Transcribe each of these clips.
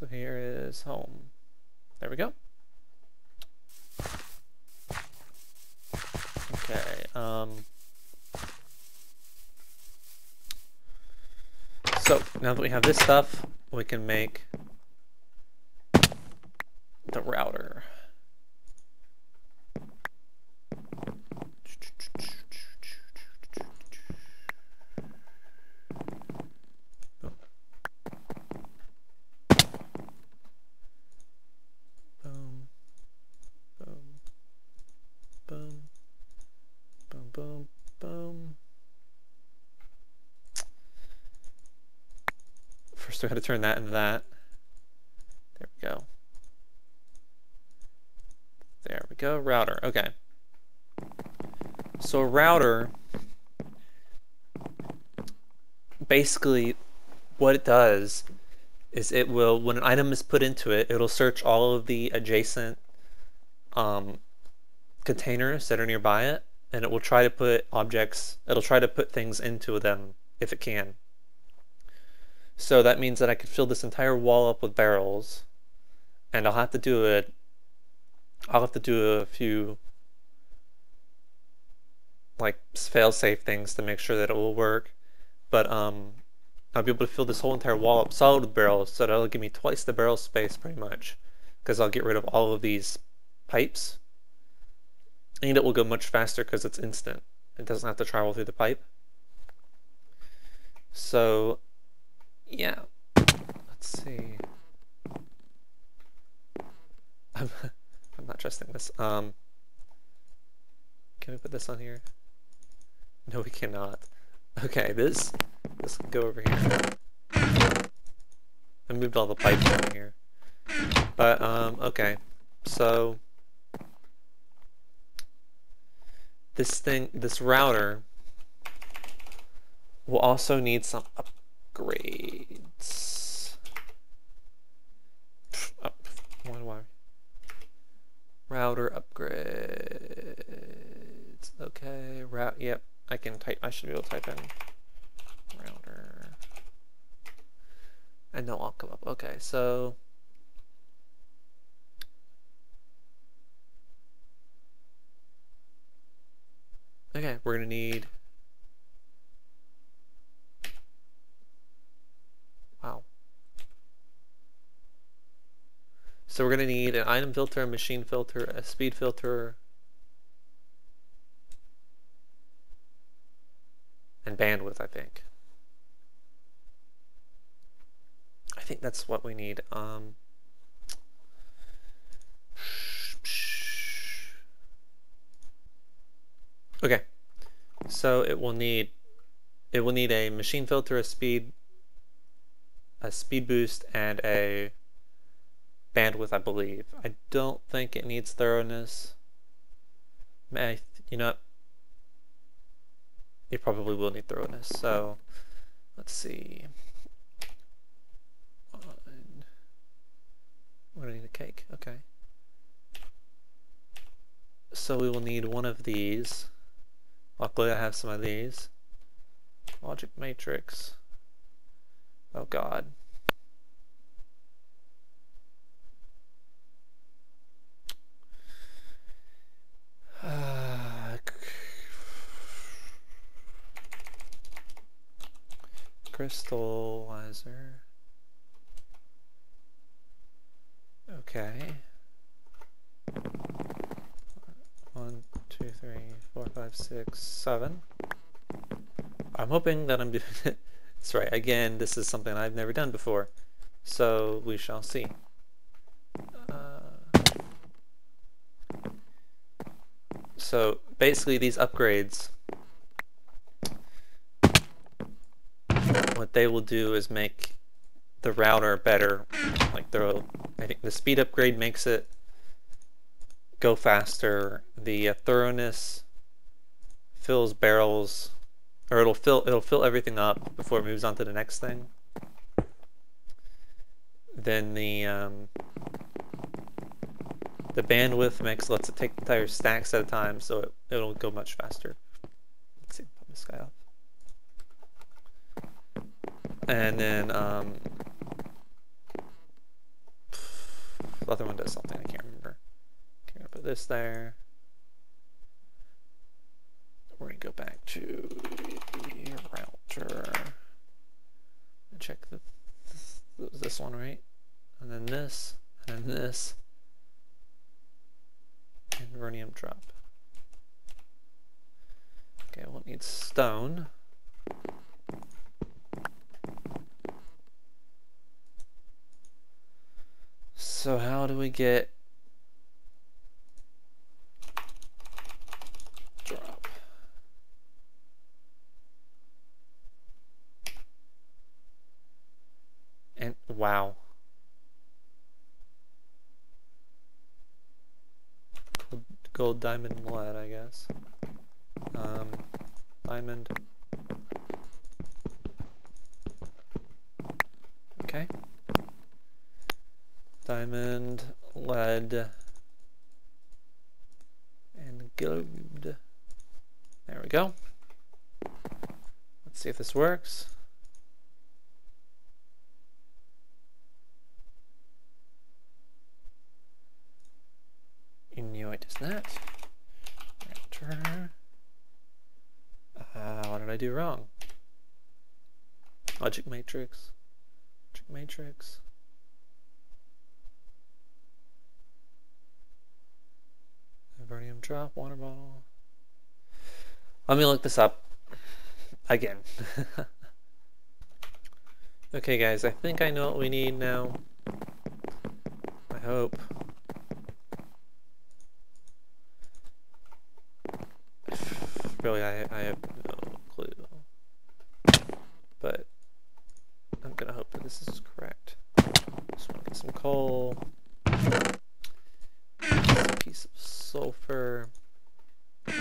So here is home. There we go. Okay, um... So, now that we have this stuff, we can make the router. Got to turn that into that. There we go. There we go, router. Okay. So a router, basically, what it does is it will, when an item is put into it, it'll search all of the adjacent um, containers that are nearby it, and it will try to put objects, it'll try to put things into them if it can. So that means that I could fill this entire wall up with barrels, and I'll have to do it, I'll have to do a few like fail-safe things to make sure that it will work, but um, I'll be able to fill this whole entire wall up solid with barrels, so that'll give me twice the barrel space pretty much, because I'll get rid of all of these pipes, and it will go much faster because it's instant. It doesn't have to travel through the pipe. So, yeah, let's see. I'm, I'm not trusting this. Um, can we put this on here? No, we cannot. Okay, this this can go over here. I moved all the pipes down here. But um, okay, so this thing, this router, will also need some upgrades. Up, why do I? Router upgrades. Okay, route. Yep, I can type. I should be able to type in router, and no, I'll come up. Okay, so. Okay, we're gonna need. Wow. So we're gonna need an item filter, a machine filter, a speed filter, and bandwidth, I think. I think that's what we need. Um, okay, so it will need it will need a machine filter, a speed, a speed boost, and a bandwidth, I believe. I don't think it needs thoroughness. May you know, it probably will need thoroughness. So let's see. We're gonna need a cake. Okay. So we will need one of these. Luckily, I have some of these. Logic matrix. Oh God. Crystallizer. Okay. One, two, three, four, five, six, seven. I'm hoping that I'm doing it. That's right. Again, this is something I've never done before. So we shall see. Uh, so basically these upgrades, what they will do is make the router better. Like the, I think the speed upgrade makes it go faster. The uh, thoroughness fills barrels, or it'll fill it'll fill everything up before it moves on to the next thing. Then the um, the bandwidth makes lets it take entire stacks at a time, so it it'll go much faster. Let's see, put this guy up. And then um, the other one does something, I can't remember. Okay, I'm gonna put this there. We're gonna go back to the router. Check the, this, this one, right? And then this, and then this. And drop. Okay, we'll need stone. So how do we get drop? And wow. Gold, diamond lead, I guess. Um, diamond. Okay. Diamond, lead, and gold. There we go. Let's see if this works. You it. Enter. Uh, what did I do wrong? Logic matrix. Logic matrix. Vernium drop, water bottle. Let me look this up again. okay guys, I think I know what we need now. I hope. I, I have no clue. But I'm gonna hope that this is correct. Just wanna get some coal. Piece of sulfur. I'm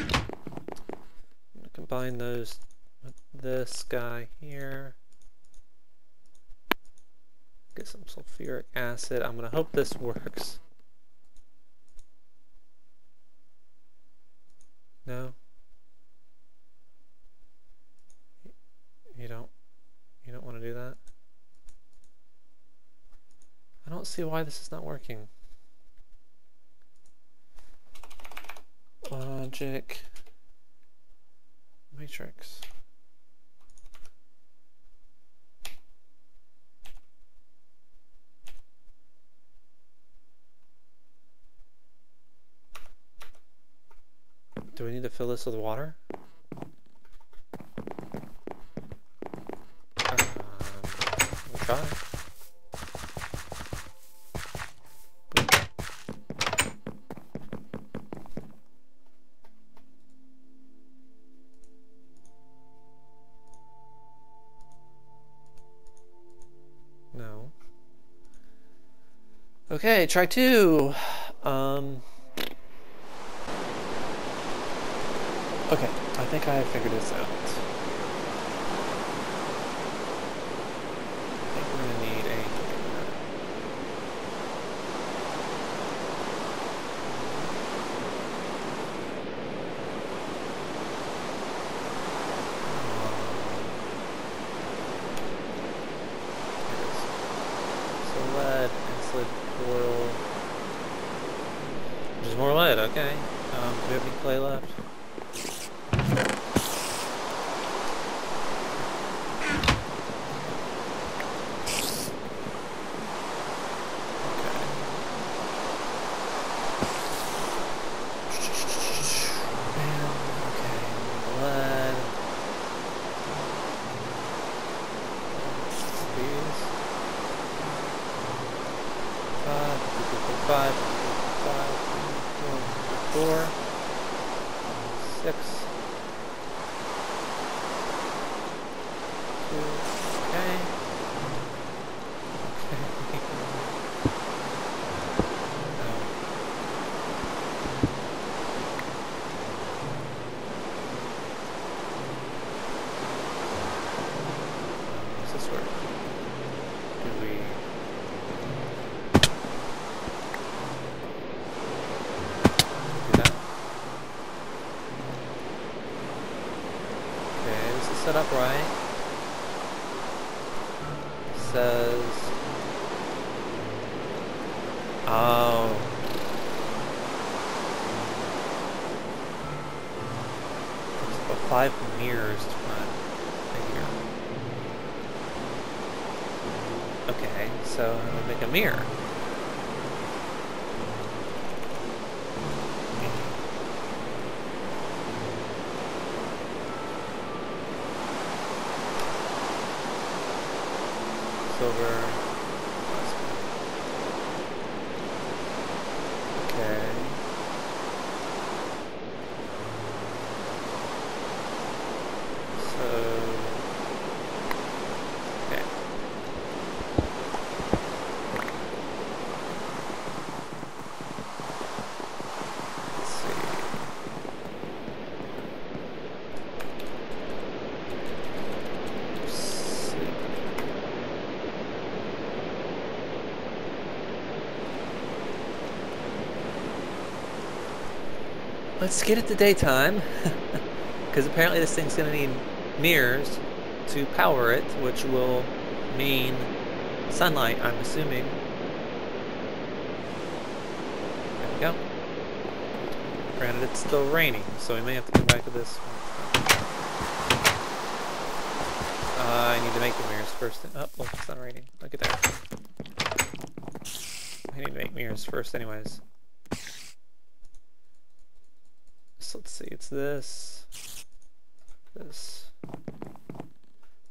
gonna combine those with this guy here. Get some sulfuric acid. I'm gonna hope this works. No? You don't you don't want to do that? I don't see why this is not working. Logic matrix. Do we need to fill this with water? Um, we'll Okay, try two. Um. Okay, I think I figured this out. I think we're gonna need a So lead, acid, coral. There's more lead, okay. Um, do we have any clay left? Five, five, four, four, six, two, okay. Okay. Um, Does this work? Do we... Do that? Okay, this is set up right. It says... Oh. There's about five mirrors to run here. Okay, so gonna make a mirror. Silver. Okay. So, okay. Let's see. See. Let's get it to daytime. Because apparently this thing's going to need mirrors to power it, which will mean sunlight, I'm assuming. There we go. Granted, it's still raining, so we may have to come back to this. Uh, I need to make the mirrors first. Oh, look, it's not raining. Look at that. I need to make mirrors first anyways. So let's see, it's this, this,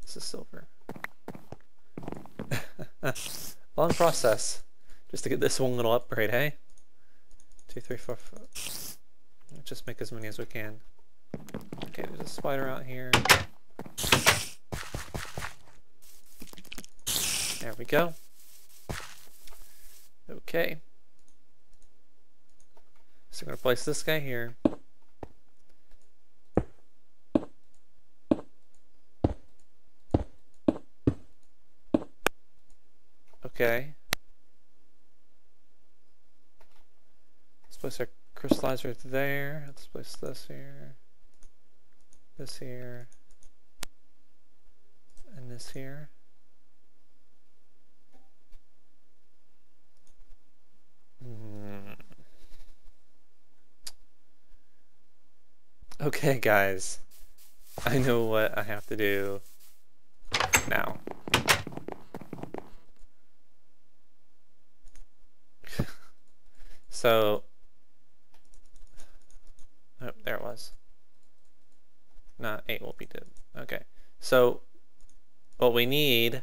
this is silver. Long process, just to get this one little upgrade, hey? Two, three, four, five. Let's just make as many as we can. Okay, there's a spider out here. There we go. Okay. So I'm gonna place this guy here. Okay. Let's place our crystallizer there. Let's place this here. This here. And this here. Hmm. Okay, guys. I know what I have to do now. So, oh, there it was. Not 8 will be good. Okay. So, what we need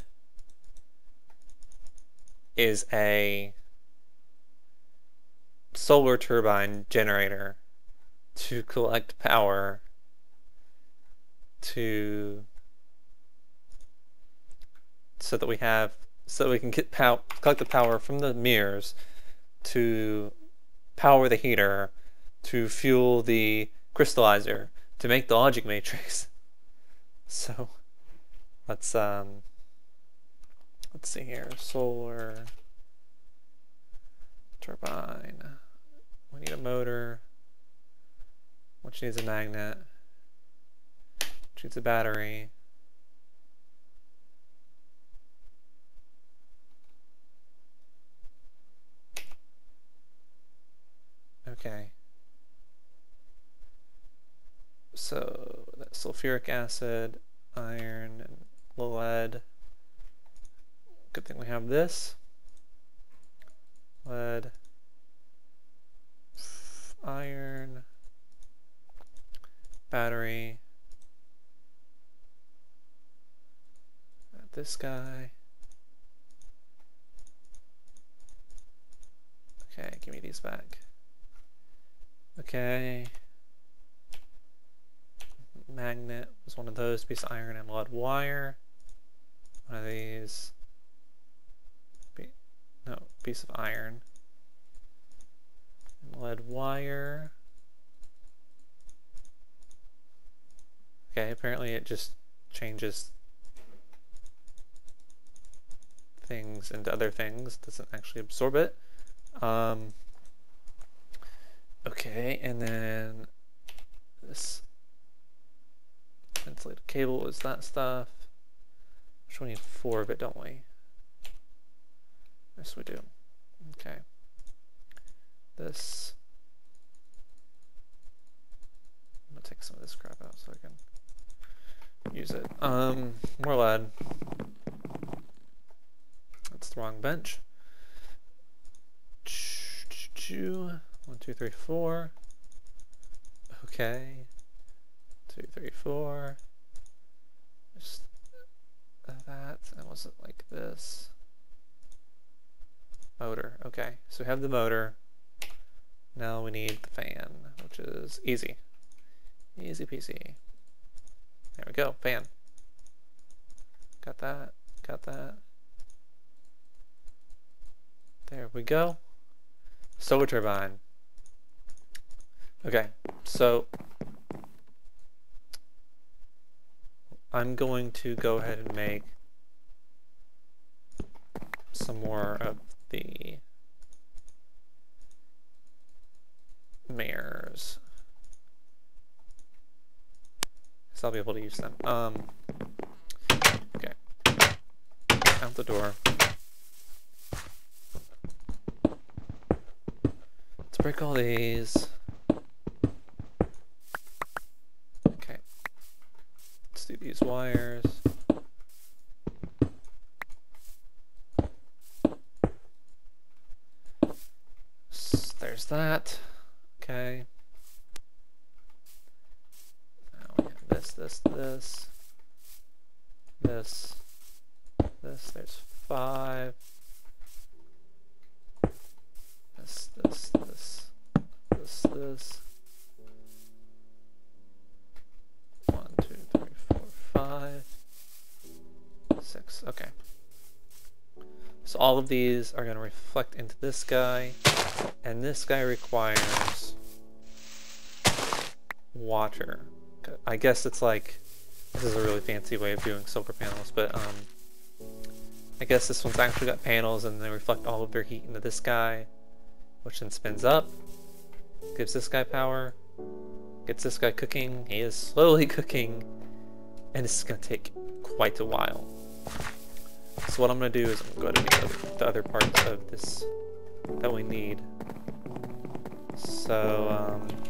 is a solar turbine generator to collect power to so that we have so we can get pow collect the power from the mirrors to power the heater to fuel the crystallizer to make the logic matrix. So let's um let's see here. Solar turbine. We need a motor, which needs a magnet, which needs a battery. Okay. So that's sulfuric acid, iron, and lead. Good thing we have this. Lead, iron, battery. This guy. Okay, give me these back. Okay. Magnet was one of those, piece of iron and lead wire. One of these. No, piece of iron. And lead wire. Okay, apparently it just changes things into other things, doesn't actually absorb it. Um, Okay, and then this insulated cable is that stuff. Which we need four of it, don't we? Yes, we do. Okay. this. I'm gonna take some of this crap out so I can use it. Um, more lead. That's the wrong bench. One, two, three, four. Okay. Two, three, four. Just that. And was it like this? Motor. Okay. So we have the motor. Now we need the fan, which is easy. Easy peasy. There we go. Fan. Got that. Got that. There we go. Solar turbine. Okay, so I'm going to go ahead and make some more of the mares. Because I'll be able to use them. Um, okay. Out the door. Let's break all these. Okay. Let's Okay. So all of these are going to reflect into this guy, and this guy requires water. I guess it's like, this is a really fancy way of doing solar panels, but um, I guess this one's actually got panels and they reflect all of their heat into this guy, which then spins up, gives this guy power, gets this guy cooking, he is slowly cooking, and this is going to take quite a while. So what I'm going to do is I'm going to go to the other parts of this that we need. So, um,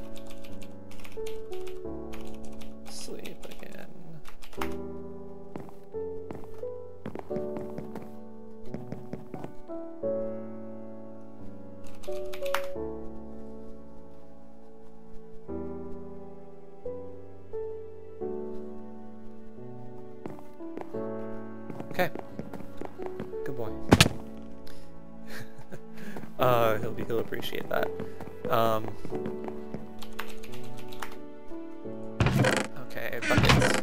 uh, he'll be, he'll appreciate that. Um, okay, buckets.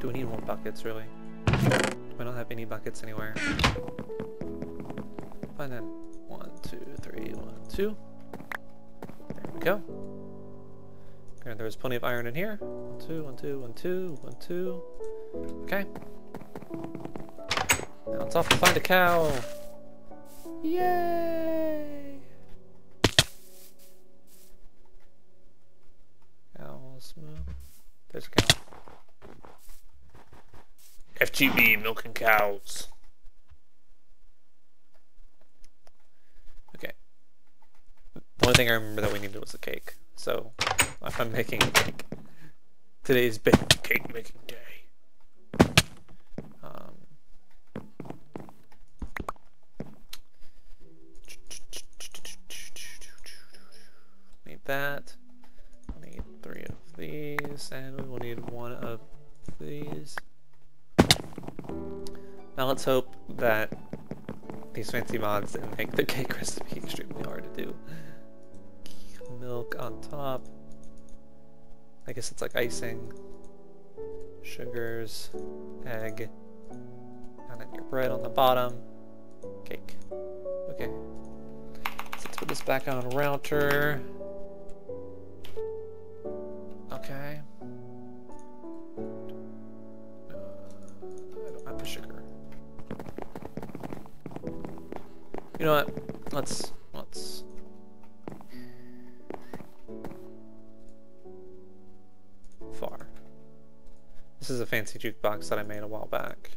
Do we need more buckets, really? We don't have any buckets anywhere. And then one, two, three, one, two. Plenty of iron in here. One, two, one, two, one, two, one, two. Okay. Now it's off to find a cow. Yay! Cows move. There's a cow. FTB milking cows. Okay. The only thing I remember that we needed was a cake. So I'm making a cake. Today's big cake making day. Um, need that. need three of these, and we will need one of these. Now let's hope that these fancy mods didn't make the cake recipe extremely hard to do milk on top. I guess it's like icing. Sugars, egg, and then your bread on the bottom. Cake. Okay. So let's put this back on router. Okay. Uh, I don't have the sugar. You know what? Let's let's jukebox that I made a while back.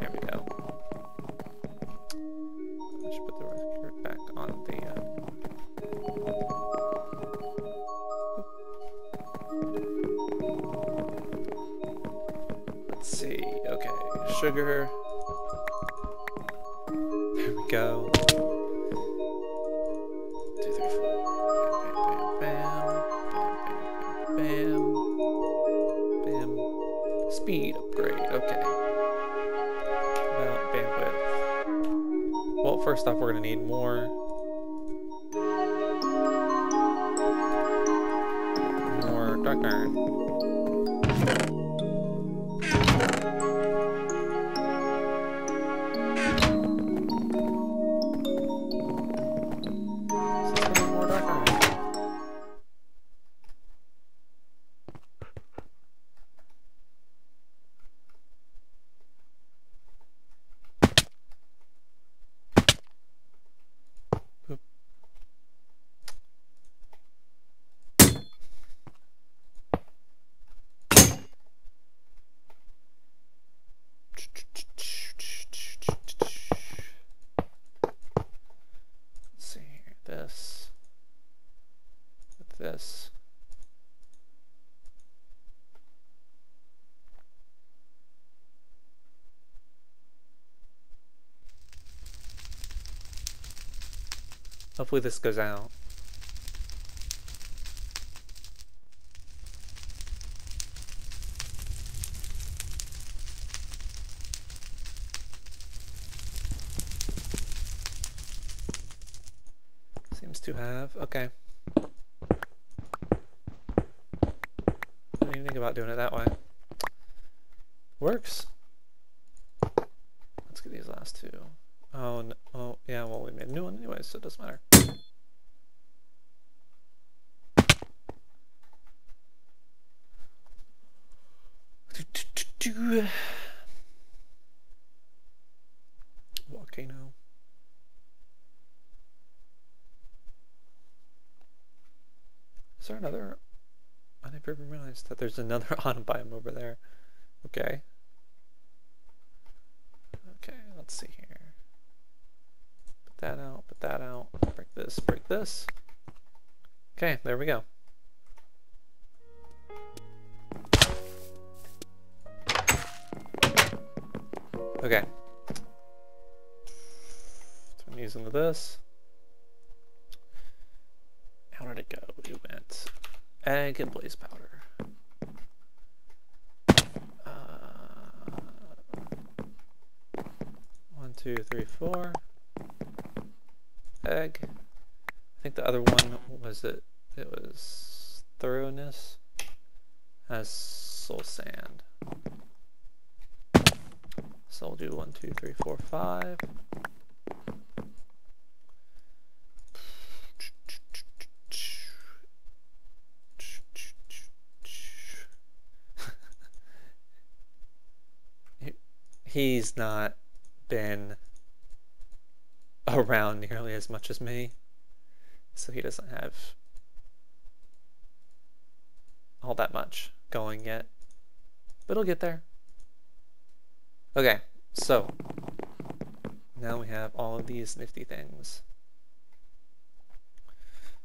There we go. I should put the record back on the. Uh... Let's see. Okay, sugar. There we go. Well, we're gonna need more. More dark iron. This. Hopefully this goes out. Seems to have. Okay. Didn't even think about doing it that way. Works. Let's get these last two. Oh, no, oh, yeah, well, we made a new one anyway, so it doesn't matter. Volcano. Is there another? I never even that there's another autumn biome over there. Okay. Okay, let's see here. Put that out, put that out, break this, break this. Okay, there we go. Okay. Turn these into this. How did it go? It went egg and blaze powder. Uh, one, two, three, four. Egg. I think the other one was it. It was thoroughness. Has soul sand. So I'll do one, two, three, four, five. He's not been around nearly as much as me, so he doesn't have all that much going yet. But he'll get there. Okay, so now we have all of these nifty things.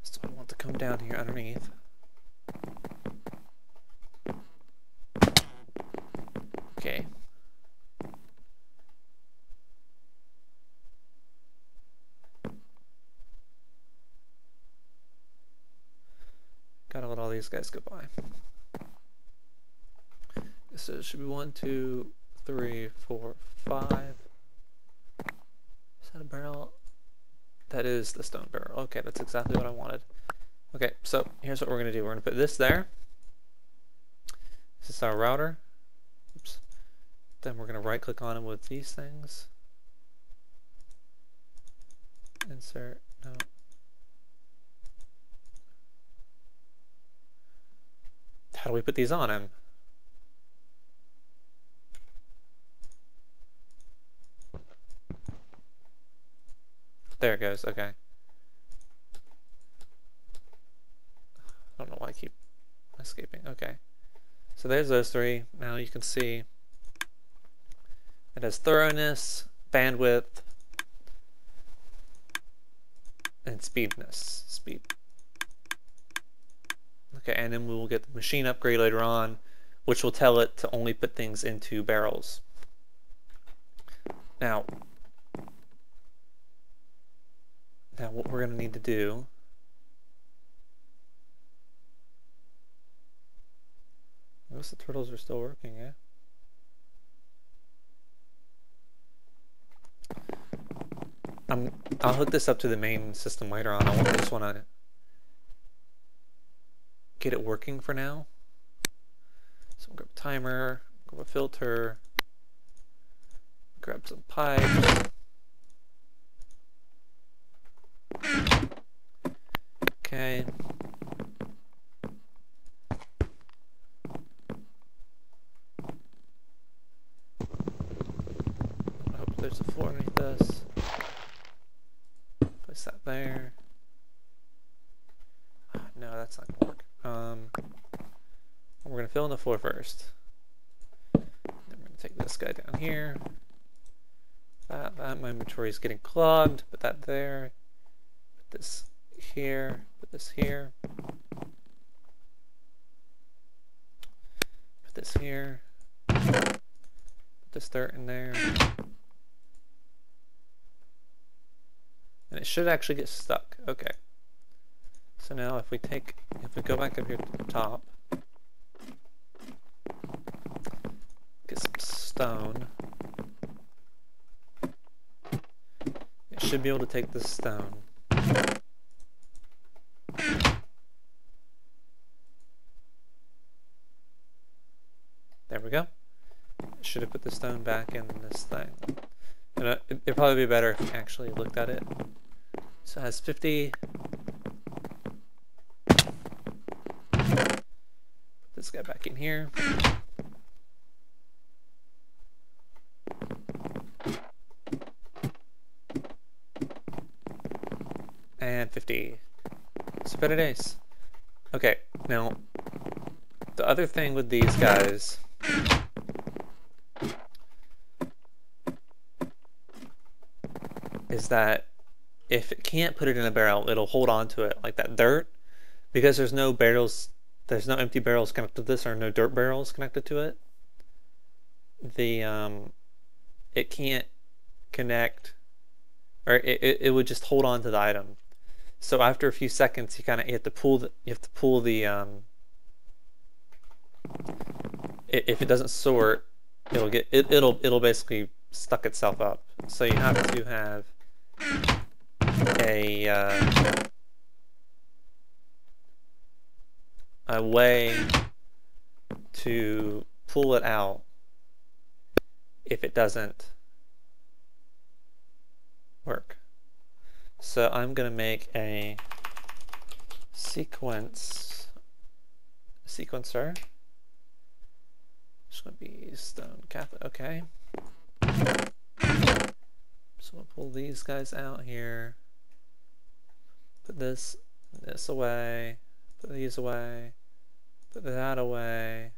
So I want to come down here underneath. Okay. Gotta let all these guys go by. So it should be one, two, three, four, five. Is that a barrel? That is the stone barrel. Okay, that's exactly what I wanted. Okay, so here's what we're gonna do. We're gonna put this there. This is our router. Oops. Then we're gonna right click on it with these things. Insert, no. How do we put these on him? There it goes, okay. I don't know why I keep escaping. Okay. So there's those three. Now you can see it has thoroughness, bandwidth, and speedness. Speed. Okay, and then we will get the machine upgrade later on, which will tell it to only put things into barrels. Now, now what we're going to need to do I guess the turtles are still working, yeah? I'm, I'll hook this up to the main system later on. I just want to get it working for now. So grab a timer, grab a filter, grab some pipes. Okay. I hope there's a floor underneath this. Place that there. Ah, No, that's not gonna work. Um, we're gonna fill in the floor first. Then we're gonna take this guy down here. That, that my inventory is getting clogged. Put that there. Put this here. Put this here. Put this here. Put this dirt in there. And it should actually get stuck. Okay. So now if we take, if we go back up here to the top, get some stone. It should be able to take this down. There we go. Should have put the stone back in this thing. And uh, it, it'd probably be better if you actually looked at it. So it has 50. Put this guy back in here. And 50. So better days. Okay, now the other thing with these guys is that if it can't put it in a barrel, it'll hold on to it like that dirt because there's no barrels, there's no empty barrels connected to this or no dirt barrels connected to it. The um, it can't connect, or it, it, it would just hold on to the item. So after a few seconds, you kind of you have to pull the you have to pull the um, if it doesn't sort, it'll get it, it'll it'll basically stuck itself up. So you have to have a uh, a way to pull it out if it doesn't work. So I'm going to make a sequence sequencer. It's going to be stone cathode. Okay. So we'll pull these guys out here. Put this this away. Put these away. Put that away.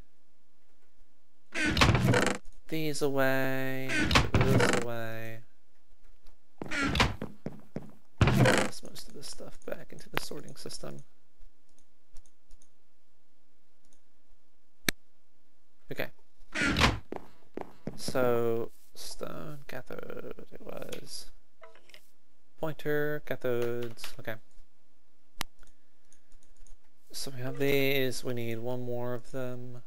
These away. Put this away. Most of this stuff back into the sorting system. Okay. So stone cathode it was. Pointer cathodes okay. So we have these we need one more of them.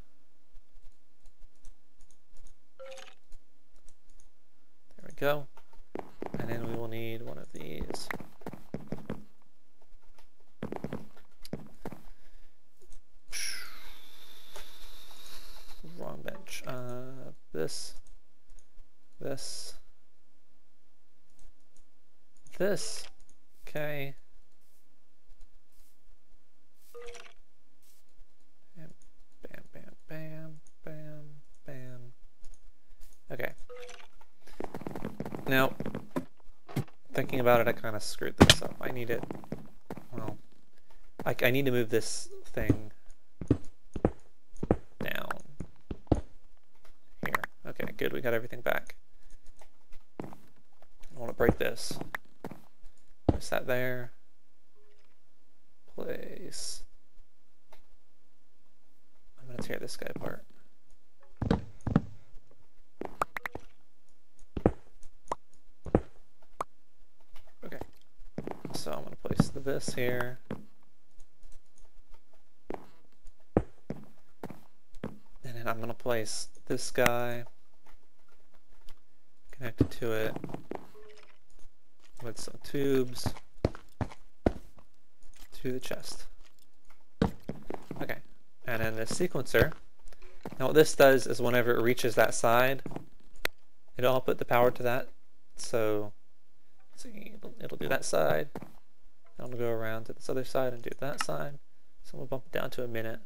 There we go. And then we will need one of these wrong bench uh, this this, this, okay. Bam, bam, bam, bam, bam. Okay. Now, thinking about it, I kind of screwed this up. I need it, well, I, I need to move this thing down. we got everything back. I want to break this. Place that there. Place. I'm going to tear this guy apart. Okay. So I'm going to place this here. And then I'm going to place this guy connected to it with some tubes to the chest. Okay, and then the sequencer. Now what this does is whenever it reaches that side, it'll output the power to that. So, see, it'll, it'll do that side. I'm gonna go around to this other side and do that side. So we'll bump it down to a minute.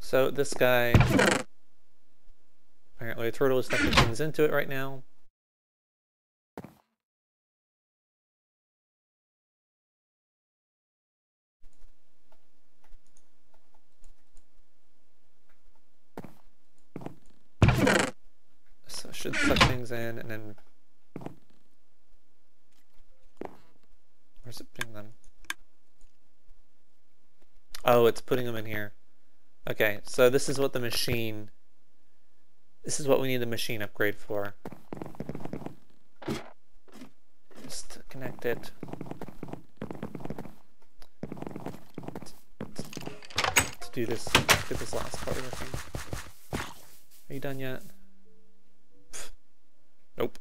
So this guy, apparently Turtle is stuffing things into it right now. So should suck things in and then them? Oh, it's putting them in here. Okay, so this is what the machine this is what we need the machine upgrade for. Just connect it. To do this, get this last part working. Are you done yet? Nope.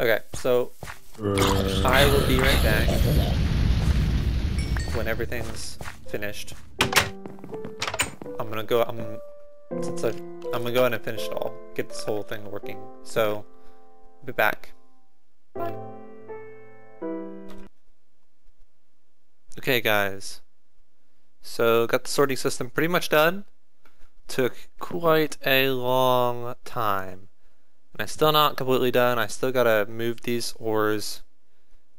Okay, so I will be right back when everything's finished. I'm gonna go. I'm since I've, I'm gonna go ahead and finish it all. Get this whole thing working. So, be back. Okay, guys. So got the sorting system pretty much done. Took quite a long time. And I'm still not completely done. I still gotta move these ores,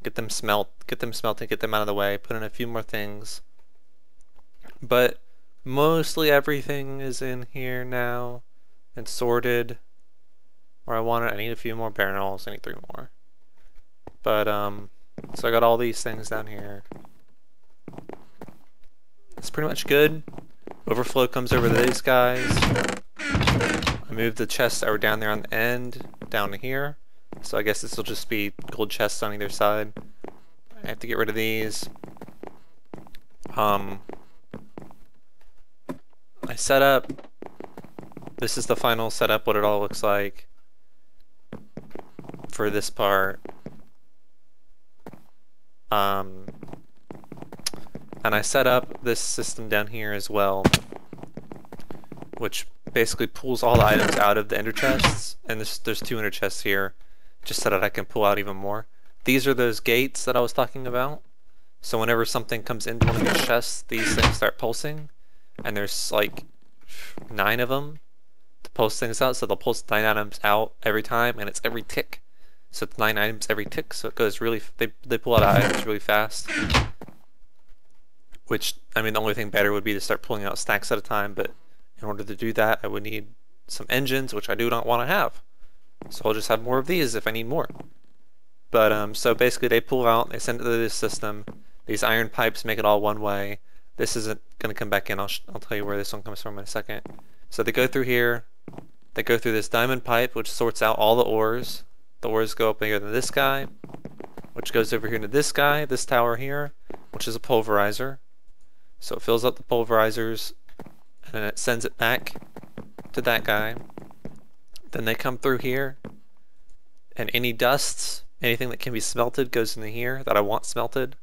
get them smelt, get them smelting, get them out of the way, put in a few more things. But mostly everything is in here now and sorted. Where I want it, I need a few more barrels. I need three more. But um, so I got all these things down here. It's pretty much good. Overflow comes over these guys. I moved the chests that were down there on the end down here. So I guess this will just be gold chests on either side. I have to get rid of these. Um, I set up. This is the final setup, what it all looks like for this part. Um, and I set up this system down here as well, which basically pulls all the items out of the ender chests, and there's, there's two ender chests here, just so that I can pull out even more. These are those gates that I was talking about. So whenever something comes into one of these chests, these things start pulsing, and there's like nine of them to pulse things out, so they'll pulse nine items out every time, and it's every tick. So it's nine items every tick, so it goes really, they, they pull out items really fast. Which, I mean, the only thing better would be to start pulling out stacks at a time, but in order to do that, I would need some engines, which I do not want to have. So I'll just have more of these if I need more. But, um, so basically they pull out, they send it to this system, these iron pipes make it all one way. This isn't going to come back in, I'll, I'll tell you where this one comes from in a second. So they go through here, they go through this diamond pipe, which sorts out all the ores. The ores go up here to this guy, which goes over here to this guy, this tower here, which is a pulverizer. So it fills up the pulverizers and then it sends it back to that guy. Then they come through here and any dusts, anything that can be smelted goes into here that I want smelted.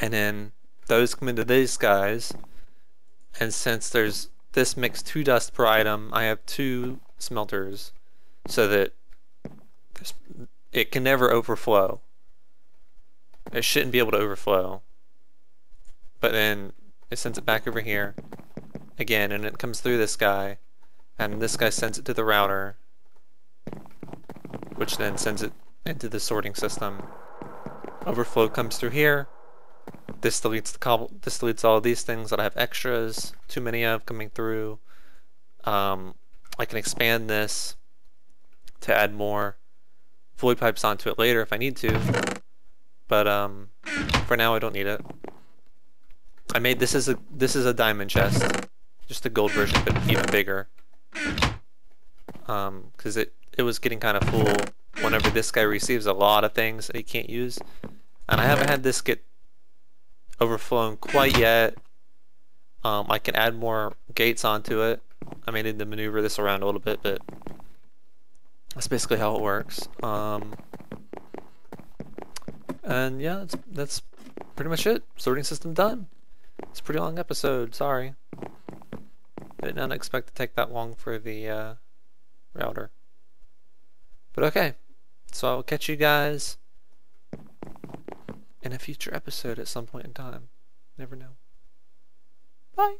And then those come into these guys. And since there's this makes two dust per item, I have two smelters so that it can never overflow. It shouldn't be able to overflow. But then it sends it back over here again, and it comes through this guy, and this guy sends it to the router, which then sends it into the sorting system. Overflow comes through here, this deletes the cobble. This deletes all these things that I have extras, too many of coming through. Um, I can expand this to add more void pipes onto it later if I need to. But um, for now I don't need it. I made this is a this is a diamond chest, just a gold version, but even bigger. Um, because it it was getting kind of full whenever this guy receives a lot of things that he can't use, and I haven't had this get overflown quite yet. Um, I can add more gates onto it. I may need to maneuver this around a little bit, but that's basically how it works. Um, and yeah, that's, that's pretty much it. Sorting system done. It's a pretty long episode, sorry. Did not expect to take that long for the uh, router. But okay, so I'll catch you guys in a future episode at some point in time. Never know. Bye.